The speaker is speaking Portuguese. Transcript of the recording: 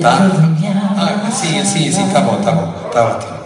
Tá? Ah, sim, sim, sim, tá bom, tá bom. Tá ótimo.